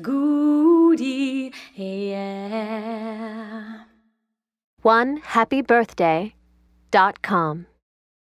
Goody, yeah. One happy birthday dot com.